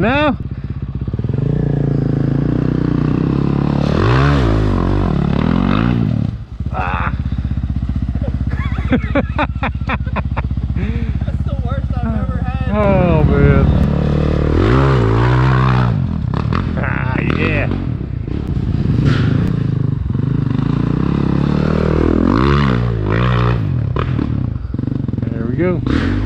No? Ah. That's the worst I've ever had. Oh man. Ah yeah. There we go.